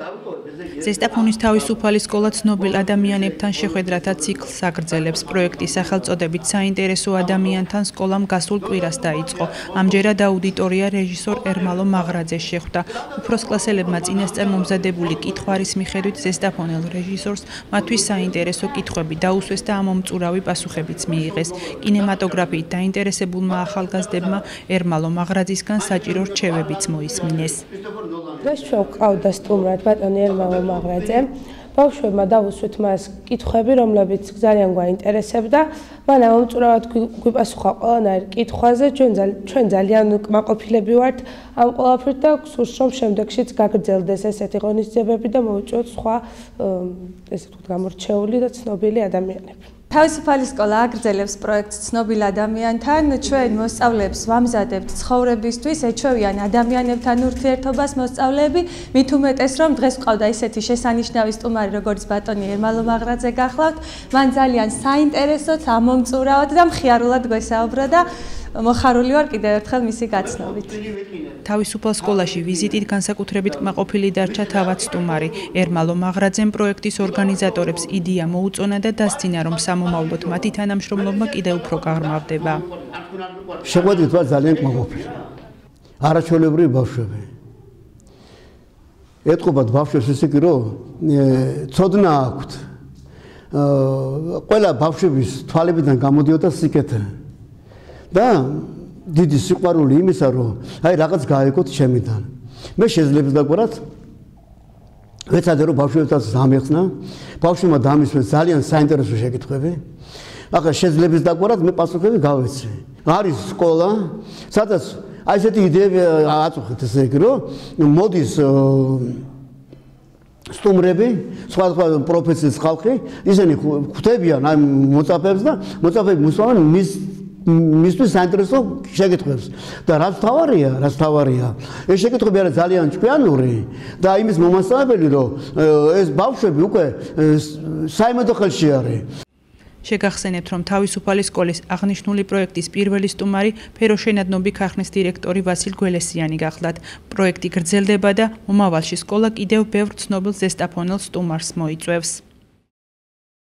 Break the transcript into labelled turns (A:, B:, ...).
A: ზესტაფონის თავისუფალი სკოლა ცნობილ ადამიანებთან შეხვედრათა ციკლს აგრძელებს. პროექტის სახელწოდებით საინტერესო ადამიანთან სკოლამ გასულ კვირას დაიწყო. ამჯერად აუდიტორია რეჟისორ ერმალო მაღრაძეს შეხვდა. უფროს კლასელებმა წინასწარ მომზადებული კითხვარის მიხედვით ზესტაფონელ რეჟისორს მათთვის საინტერესო კითხვები დაუსვეს და ამომწურავი პასუხებიც მიიღეს. კინემატოგრაფიით დაინტერესებულმა ახალგაზრდებმა ერმალო მაღრაძისგან საჭირო რჩევებიც მოისმინეს.
B: დღეს ჩვენ ვყავდა სტუმრად ბატონი ერმალო მაღრაძე. ბავშვებმა დავუსვით მას კითხვები, რომლებიც ძალიან გვაინტერესებდა. მან ამომწურავად გვიპასუხა ყველანაირ კითხვაზე. ჩვენ ჩვენ ძალიან კმაყოფილები ვართ ამ ყველაფრით და გსურს რომ შემდეგშიც გაგრძელდეს ესეთი ღონისძიებები და მოვიწვიოთ სხვა ესე ვთქვათ გამორჩეული და ცნობილი ადამიანები.
C: თავისუფალი სკოლა აგრძელებს პროექტს ცნობილ ადამიანთან. ჩვენ მოსწავლეებს ვამზადებთ ცხოვრებისთვის, ეჩვევიან ადამიანებთან ურთიერთობას მოსწავლეები, მით უმეტეს რომ დღეს ყავდა ისეთი შესანიშნავი სტუმარი, როგორც ბატონი ერმალო მაღრაძე გახლავთ. მან ძალიან საინტერესოც ამომწურავად და მხიარულად გვესაუბრა და მოხარული ვარ კიდევ ერთხელ მისი გაცნობით.
A: თავისუფალ სკოლაში ვიზიტით განსაკუთრებით კმაყოფილი დარჩა თავად სტუმარი. ერმალო მაღრაძემ პროექტის ორგანიზატორებს იდეა მოუწონა და დასცინა, რომ სამომავლოდ მათი თანამშრომლობა კიდევ უფრო გაღრმავდება.
D: შეგვიძლია თქვა ძალიან კმაყოფილი. არაჩვეულებრივი ბავშვები. ეთყობათ ბავშვებს ისე კი რომ ცოდნა აქვთ. აა ყველა ბავშვების თვალებიდან გამოდიოდა სიკეთე. და დიდი სიყვარული იმისა, რომ აი რაღაც გაიგოთ ჩემიდან. მე შეიძლება დაგვარად ვეცადე რომ ბავშვებსაც დამეხსნა, ბავშვებმა დამისვეს ძალიან საინტერესო შეკითხვები. ახლა შეიძლება დაგვარად მე პასუხები გავეცე. არის სკოლა, სადაც აი ესეთი იდეები აწუხეთ ესე იგი, რომ მოდის სტუმრები, სხვა სხვა პროფესიის ხალხი, ისინი ხვდებიან აი მოწაფეებს და მოწაფეები მოსვამენ მის მისთვის საინტერესო შეკითხვებს და რაც თავარია, რაც თავარია. ეს შეკითხვები არის ძალიან ჭკვიანური და იმის მომასწავლებელი, რომ ეს ბავშვები უკვე საიმედო ხელში არის.
A: შეგახსენებთ, რომ თავისუფალი სკოლის აღნიშნული პროექტის პირველი სტუმარი ფეროშენადნობი ქარხნის დირექტორი ვასილ გველესიანი გახლდათ. პროექტი გრძელდება და მომავალში სკოლა კიდევ ბევრ ცნობილ ზესტაფონელ სტუმარს მოიწვევს.